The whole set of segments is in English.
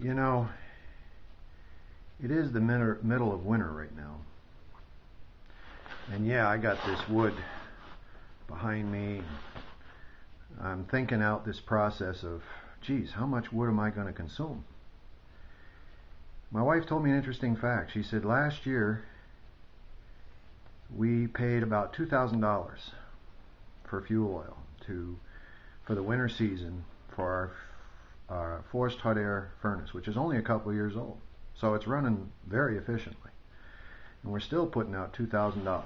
You know, it is the middle of winter right now. And yeah, I got this wood behind me. I'm thinking out this process of, geez, how much wood am I going to consume? My wife told me an interesting fact. She said last year we paid about $2,000 for fuel oil to for the winter season for our, our forced hot air furnace, which is only a couple years old. So it's running very efficiently. And we're still putting out $2,000.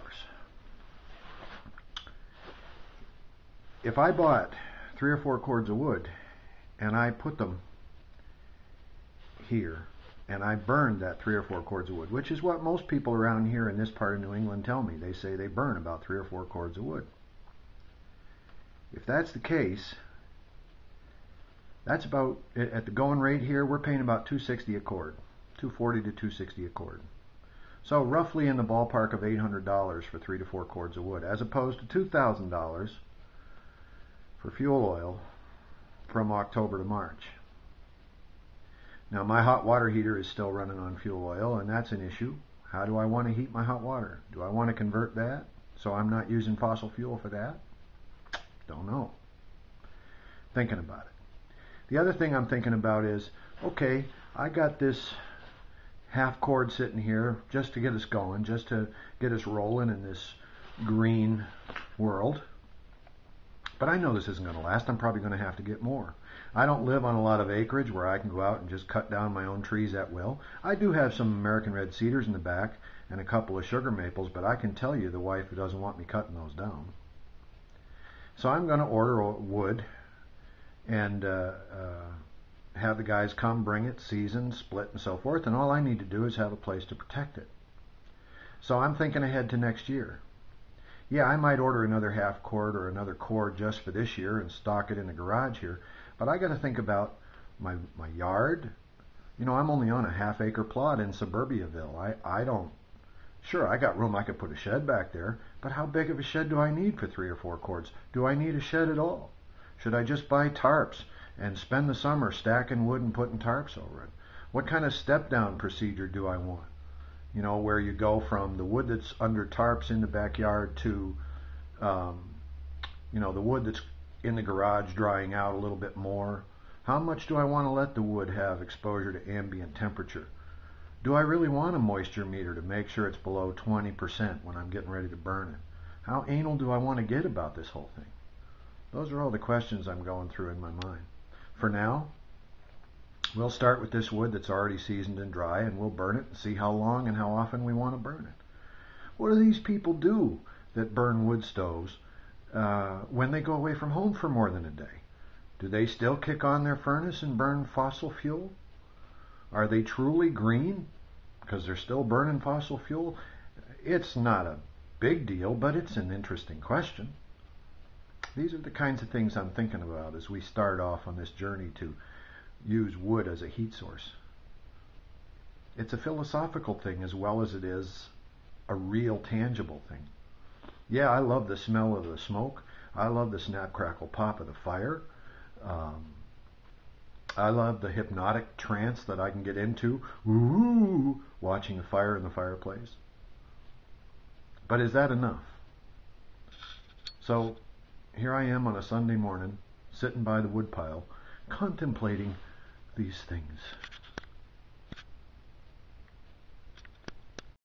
If I bought three or four cords of wood and I put them here and I burned that three or four cords of wood, which is what most people around here in this part of New England tell me. They say they burn about three or four cords of wood. If that's the case, that's about at the going rate here. We're paying about 260 a cord, 240 to 260 a cord. So roughly in the ballpark of $800 for three to four cords of wood, as opposed to $2,000 for fuel oil from October to March. Now my hot water heater is still running on fuel oil and that's an issue. How do I want to heat my hot water? Do I want to convert that so I'm not using fossil fuel for that? Don't know. Thinking about it. The other thing I'm thinking about is, okay, I got this half cord sitting here just to get us going, just to get us rolling in this green world. But I know this isn't going to last. I'm probably going to have to get more. I don't live on a lot of acreage where I can go out and just cut down my own trees at will. I do have some American red cedars in the back and a couple of sugar maples, but I can tell you the wife doesn't want me cutting those down. So I'm going to order wood and uh, uh, have the guys come bring it, season, split, and so forth, and all I need to do is have a place to protect it. So I'm thinking ahead to next year. Yeah, I might order another half cord or another cord just for this year and stock it in the garage here, but I got to think about my my yard. You know, I'm only on a half acre plot in Suburbiaville. I I don't. Sure, I got room. I could put a shed back there, but how big of a shed do I need for three or four cords? Do I need a shed at all? Should I just buy tarps and spend the summer stacking wood and putting tarps over it? What kind of step down procedure do I want? You know, where you go from the wood that's under tarps in the backyard to, um, you know, the wood that's in the garage drying out a little bit more? How much do I want to let the wood have exposure to ambient temperature? Do I really want a moisture meter to make sure it's below 20% when I'm getting ready to burn it? How anal do I want to get about this whole thing? Those are all the questions I'm going through in my mind. For now, we'll start with this wood that's already seasoned and dry and we'll burn it and see how long and how often we want to burn it. What do these people do that burn wood stoves uh, when they go away from home for more than a day? Do they still kick on their furnace and burn fossil fuel? Are they truly green because they're still burning fossil fuel? It's not a big deal, but it's an interesting question. These are the kinds of things I'm thinking about as we start off on this journey to use wood as a heat source. It's a philosophical thing as well as it is a real tangible thing. Yeah, I love the smell of the smoke. I love the snap, crackle, pop of the fire. Um, I love the hypnotic trance that I can get into, watching the fire in the fireplace. But is that enough? So here I am on a Sunday morning, sitting by the woodpile, contemplating these things.